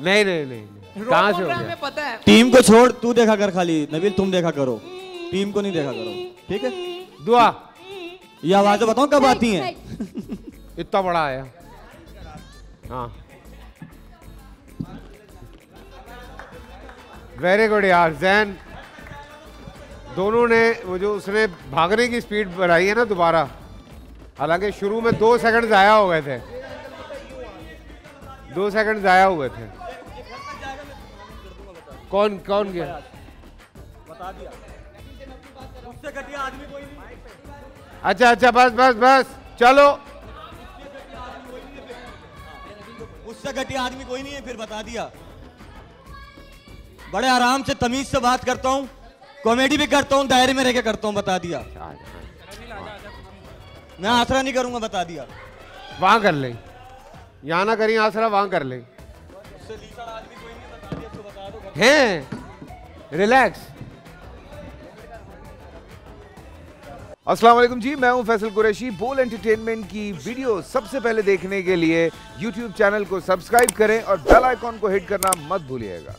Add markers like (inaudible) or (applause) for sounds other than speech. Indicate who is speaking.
Speaker 1: नहीं नहीं नहीं। कहाँ से हो गया?
Speaker 2: पता है।
Speaker 3: टीम को छोड़ तू देखा कर खाली। नबील तुम देखा करो। टीम को नहीं देखा करो। ठीक है?
Speaker 1: दुआ।
Speaker 3: ये आवाज़ें बताओ कब आती हैं? (laughs)
Speaker 1: इतना बड़ा आया। हाँ। वेरी गुड यार जैन। दोनों ने वो जो उसने भागने की स्पीड बढ़ाई है ना दोबारा। हालाँकि शुरू में दो सेकंड जाया हो गए थे। दो सेकंड जाया हुए थे। कौन कौन गया?
Speaker 3: बता दिया। उससे घटिया आदमी कोई नहीं।
Speaker 1: अच्छा अच्छा बस बस बस चलो।
Speaker 3: उससे घटिया आदमी कोई नहीं है फिर बता दिया। बड़े आराम से तमीज से बात करता हूँ कॉमेडी भी करता हूँ दायरे में रह के करता हूँ बता दिया। मैं आसरा नहीं करूँगा बता दिया।
Speaker 1: वहाँ कर ले। यहाँ ना करें आसरा वहाँ कर लें। हैं? रिलैक्स
Speaker 4: अस्सलाम वालेकुम जी, मैं हूँ फैसल कुरैशी, बोल एंटरटेनमेंट की वीडियो सबसे पहले देखने के लिए यूट्यूब चैनल को सब्सक्राइब करें और बेल आइकॉन को हिट करना मत भूलिएगा।